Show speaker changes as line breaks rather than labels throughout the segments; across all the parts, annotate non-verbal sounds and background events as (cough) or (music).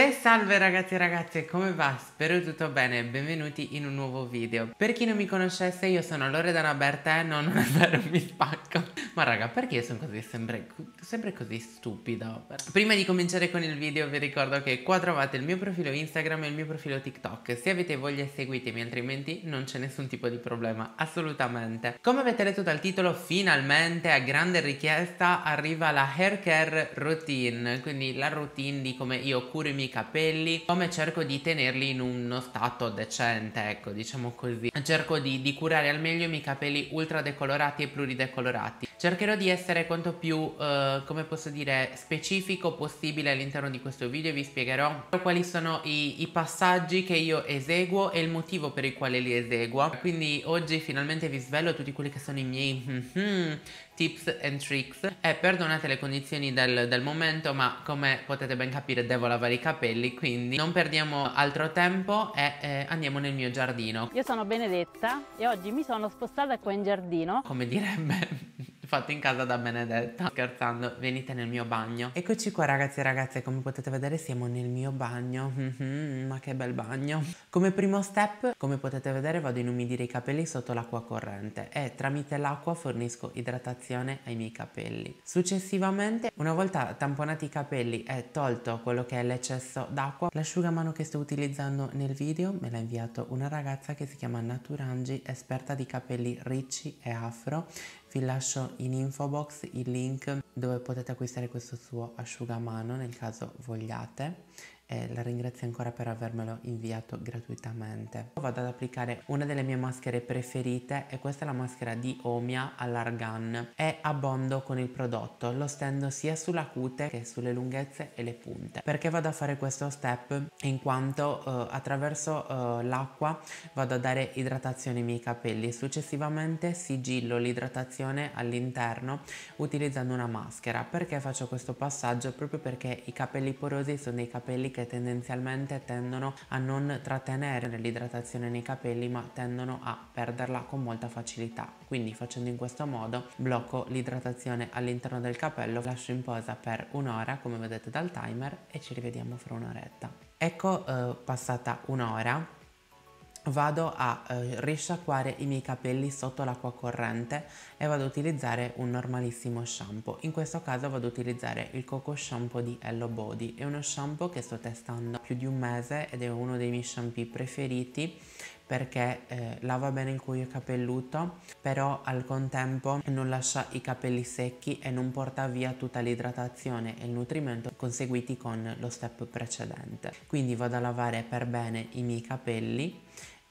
E salve ragazzi e ragazze, come va? Spero tutto bene, benvenuti in un nuovo video. Per chi non mi conoscesse, io sono Loredana Bertè, no non (laughs) è vero, mi spacco. Ma raga, perché sono così sempre, sempre così stupido? Prima di cominciare con il video vi ricordo che qua trovate il mio profilo Instagram e il mio profilo TikTok. Se avete voglia seguitemi, altrimenti non c'è nessun tipo di problema, assolutamente. Come avete letto dal titolo, finalmente a grande richiesta arriva la hair care routine, quindi la routine di come io curo i miei capelli, come cerco di tenerli in uno stato decente, ecco, diciamo così. Cerco di, di curare al meglio i miei capelli ultra decolorati e pluridecolorati. Cercherò di essere quanto più, uh, come posso dire, specifico possibile all'interno di questo video vi spiegherò quali sono i, i, passaggi che io eseguo e il motivo per il quale li eseguo. Quindi oggi finalmente vi svelo tutti quelli che sono i miei (laughs) mm -hmm, tips and tricks e perdonate le condizioni del, del momento ma come potete ben capire devo lavare i capelli quindi non perdiamo altro tempo e eh, andiamo nel mio giardino.
Io sono Benedetta e oggi mi sono spostata qua in giardino.
Come direbbe fatto in casa da Benedetta. Scherzando, venite nel mio bagno. Eccoci qua ragazzi e ragazze, come potete vedere siamo nel mio bagno. -hmm, ma che bel bagno. Come primo step, come potete vedere, vado a inumidire i capelli sotto l'acqua corrente e tramite l'acqua fornisco idratazione ai miei capelli. Successivamente, una volta tamponati i capelli e tolto quello che è l'eccesso d'acqua, l'asciugamano che sto utilizzando nel video me l'ha inviato una ragazza che si chiama Naturangi, esperta di capelli ricci e afro vi lascio in info box il link dove potete acquistare questo suo asciugamano nel caso vogliate e la ringrazio ancora per avermelo inviato gratuitamente. Vado ad applicare una delle mie maschere preferite e questa è la maschera di Omia all'argan. È abbondo con il prodotto, lo stendo sia sulla cute che sulle lunghezze e le punte. Perché vado a fare questo step? In quanto uh, attraverso uh, l'acqua vado a dare idratazione ai miei capelli e successivamente sigillo l'idratazione all'interno utilizzando una maschera. Perché faccio questo passaggio? Proprio perché i capelli porosi sono dei capelli che che tendenzialmente tendono a non trattenere l'idratazione nei capelli ma tendono a perderla con molta facilità. Quindi facendo in questo modo blocco l'idratazione all'interno del capello, lascio in posa per un'ora come vedete dal timer e ci rivediamo fra un'oretta. Ecco eh, passata un'ora vado a eh, risciacquare i miei capelli sotto l'acqua corrente e vado ad utilizzare un normalissimo shampoo. In questo caso vado ad utilizzare il coco shampoo di Hello Body. È uno shampoo che sto testando più di un mese ed è uno dei miei shampoo preferiti perché eh, lava bene il cuoio capelluto però al contempo non lascia i capelli secchi e non porta via tutta l'idratazione e il nutrimento conseguiti con lo step precedente. Quindi vado a lavare per bene i miei capelli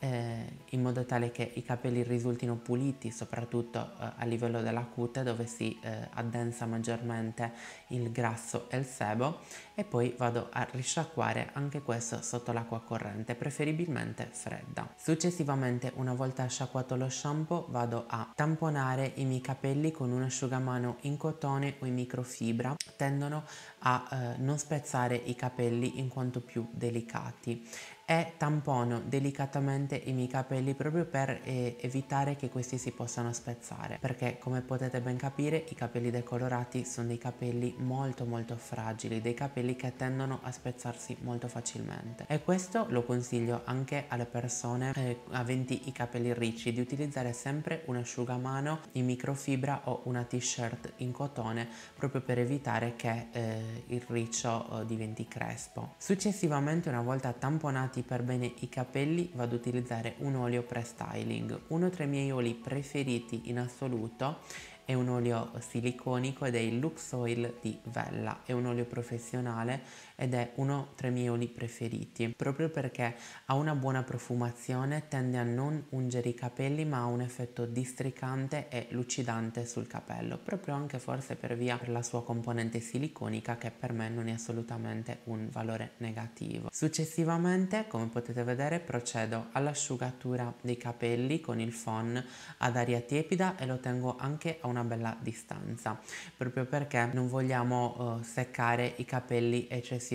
eh, in modo tale che i capelli risultino puliti soprattutto eh, a livello della cute dove si eh, addensa maggiormente il grasso e il sebo. E poi vado a risciacquare anche questo sotto l'acqua corrente preferibilmente fredda. Successivamente una volta sciacquato lo shampoo vado a tamponare i miei capelli con un asciugamano in cotone o in microfibra. Tendono a eh, non spezzare i capelli in quanto più delicati e tampono delicatamente i miei capelli proprio per eh, evitare che questi si possano spezzare. Perché come potete ben capire i capelli decolorati sono dei capelli molto molto fragili dei capelli che tendono a spezzarsi molto facilmente. E questo lo consiglio anche alle persone eh, aventi i capelli ricci di utilizzare sempre un asciugamano in microfibra o una t-shirt in cotone proprio per evitare che eh, il riccio eh, diventi crespo. Successivamente una volta tamponati lavati per bene i capelli vado ad utilizzare un olio pre-styling, uno tra i miei oli preferiti in assoluto è un olio siliconico ed è il Lux Oil di Vella, è un olio professionale ed è uno tra i miei oli preferiti, proprio perché ha una buona profumazione, tende a non ungere i capelli ma ha un effetto districante e lucidante sul capello, proprio anche forse per via della sua componente siliconica che per me non è assolutamente un valore negativo. Successivamente, come potete vedere, procedo all'asciugatura dei capelli con il phon ad aria tiepida e lo tengo anche a una bella distanza proprio perché non vogliamo uh, seccare i capelli eccessivamente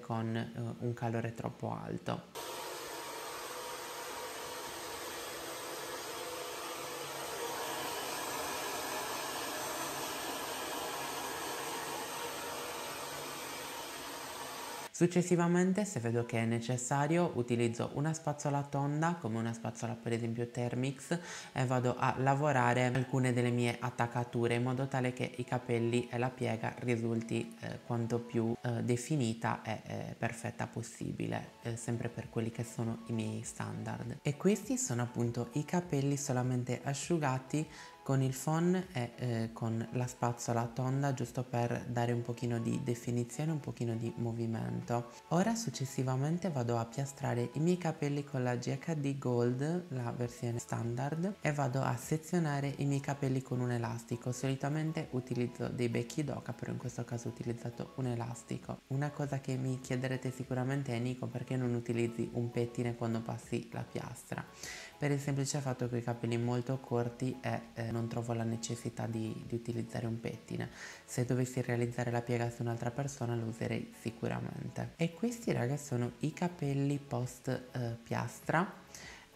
con uh, un calore troppo alto. Successivamente se vedo che è necessario utilizzo una spazzola tonda come una spazzola per esempio Thermix e vado a lavorare alcune delle mie attaccature in modo tale che i capelli e la piega risulti eh, quanto più eh, definita e eh, perfetta possibile eh, sempre per quelli che sono i miei standard. E questi sono appunto i capelli solamente asciugati con il phon e eh, con la spazzola tonda giusto per dare un pochino di definizione, un pochino di movimento. Ora successivamente vado a piastrare i miei capelli con la GHD Gold, la versione standard, e vado a sezionare i miei capelli con un elastico. Solitamente utilizzo dei becchi d'oca, però in questo caso ho utilizzato un elastico. Una cosa che mi chiederete sicuramente è Nico perché non utilizzi un pettine quando passi la piastra? Per il semplice fatto che ho i capelli molto corti e eh, non trovo la necessità di, di, utilizzare un pettine. Se dovessi realizzare la piega su un'altra persona lo userei sicuramente. E questi ragazzi sono i capelli post eh, piastra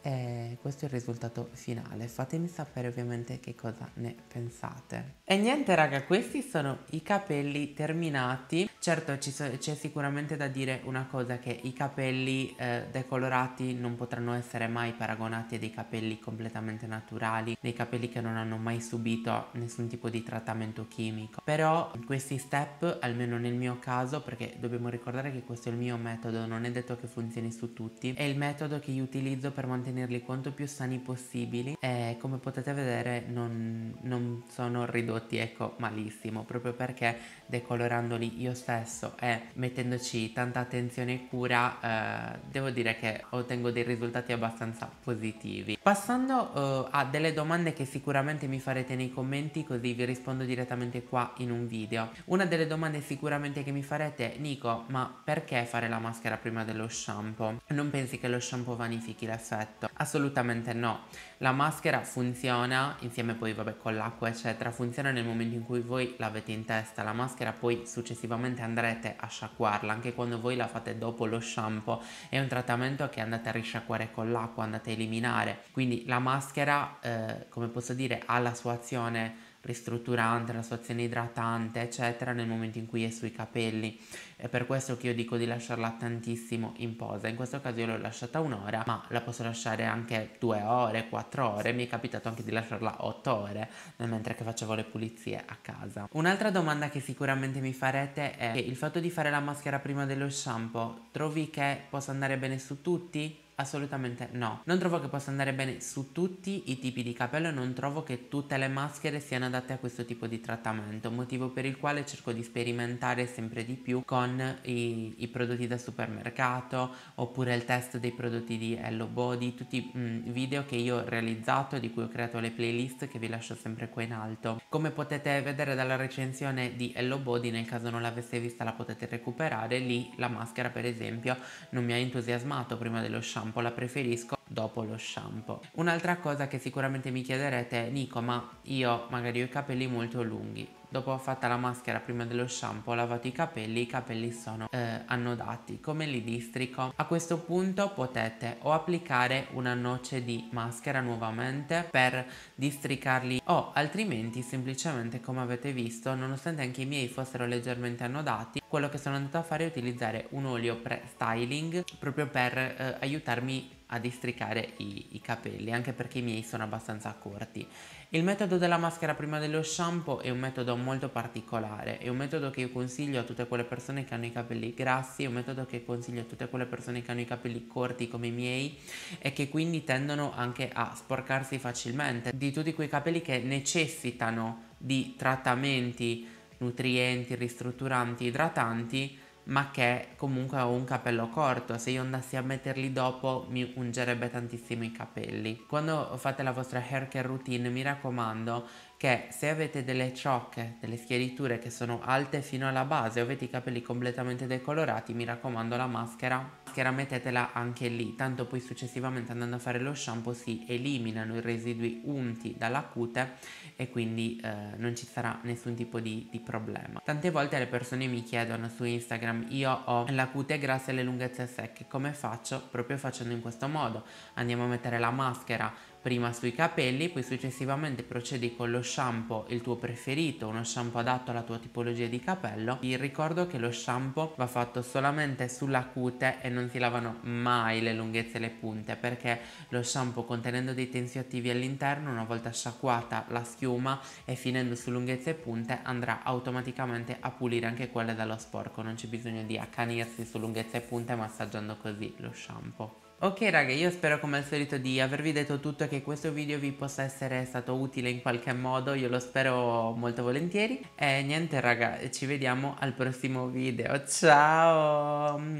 e questo è il risultato finale. Fatemi sapere ovviamente che cosa ne pensate. E niente raga, questi sono i capelli terminati. Certo so, c'è sicuramente da dire una cosa che i capelli eh, decolorati non potranno essere mai paragonati a dei capelli completamente naturali, dei capelli che non hanno mai subito nessun tipo di trattamento chimico. Però questi step, almeno nel mio caso, perché dobbiamo ricordare che questo è il mio metodo, non è detto che funzioni su tutti, è il metodo che io utilizzo per mantenere mantenerli quanto più sani possibili. E come potete vedere non, non sono ridotti ecco malissimo proprio perché decolorandoli io stesso e mettendoci tanta attenzione e cura eh, devo dire che ottengo dei risultati abbastanza positivi. Passando eh, a delle domande che sicuramente mi farete nei commenti così vi rispondo direttamente qua in un video. Una delle domande sicuramente che mi farete Nico ma perché fare la maschera prima dello shampoo? Non pensi che lo shampoo vanifichi l'effetto perfetto? Assolutamente no. La maschera funziona insieme poi vabbè con l'acqua eccetera, funziona nel momento in cui voi l'avete in testa, la maschera poi successivamente andrete a sciacquarla, anche quando voi la fate dopo lo shampoo, è un trattamento che andate a risciacquare con l'acqua, andate a eliminare, quindi la maschera eh, come posso dire ha la sua azione ristrutturante, la sua azione idratante, eccetera, nel momento in cui è sui capelli. È per questo che io dico di lasciarla tantissimo in posa. In questo caso io l'ho lasciata un'ora, ma la posso lasciare anche due ore, quattro ore. Mi è capitato anche di lasciarla otto ore mentre che facevo le pulizie a casa. Un'altra domanda che sicuramente mi farete è il fatto di fare la maschera prima dello shampoo, trovi che possa andare bene su tutti? Assolutamente no. Non trovo che possa andare bene su tutti i tipi di capello non trovo che tutte le maschere siano adatte a questo tipo di trattamento, motivo per il quale cerco di sperimentare sempre di più con i, i prodotti da supermercato oppure il test dei prodotti di Hello Body, tutti i mm, video che io ho realizzato, di cui ho creato le playlist che vi lascio sempre qua in alto. Come potete vedere dalla recensione di Hello Body, nel caso non l'aveste vista la potete recuperare, lì la maschera per esempio non mi ha entusiasmato prima dello shampoo shampoo, la preferisco dopo lo shampoo. Un'altra cosa che sicuramente mi chiederete è Nico ma io magari ho i capelli molto lunghi Dopo fatta la maschera prima dello shampoo ho lavato i capelli, i capelli sono eh, annodati. Come li districo? A questo punto potete o applicare una noce di maschera nuovamente per districarli o altrimenti semplicemente come avete visto nonostante anche i miei fossero leggermente annodati quello che sono andato a fare è utilizzare un olio pre-styling proprio per eh, aiutarmi a districare i, i capelli anche perché i miei sono abbastanza corti. Il metodo della maschera prima dello shampoo è un metodo molto particolare, è un metodo che io consiglio a tutte quelle persone che hanno i capelli grassi, è un metodo che consiglio a tutte quelle persone che hanno i capelli corti come i miei e che quindi tendono anche a sporcarsi facilmente, di tutti quei capelli che necessitano di trattamenti nutrienti, ristrutturanti, idratanti ma che comunque ho un capello corto, se io andassi a metterli dopo mi ungerebbe tantissimo i capelli. Quando fate la vostra hair care routine mi raccomando che se avete delle ciocche, delle schiariture che sono alte fino alla base o avete i capelli completamente decolorati, mi raccomando la maschera maschera mettetela anche lì, tanto poi successivamente andando a fare lo shampoo si eliminano i residui unti dalla cute e quindi eh, non ci sarà nessun tipo di, di, problema. Tante volte le persone mi chiedono su Instagram io ho la cute grassa e le lunghezze secche, come faccio? Proprio facendo in questo modo, andiamo a mettere la maschera prima sui capelli, poi successivamente procedi con lo shampoo, il tuo preferito, uno shampoo adatto alla tua tipologia di capello. Ti ricordo che lo shampoo va fatto solamente sulla cute e non si lavano mai le lunghezze e le punte perché lo shampoo contenendo dei tensioattivi all'interno, una volta sciacquata la schiuma e finendo su lunghezze e punte andrà automaticamente a pulire anche quelle dallo sporco, non c'è bisogno di accanirsi su lunghezze e punte massaggiando così lo shampoo. Ok raga, io spero come al solito di avervi detto tutto e che questo video vi possa essere stato utile in qualche modo, io lo spero molto volentieri. E niente raga, ci vediamo al prossimo video, ciao!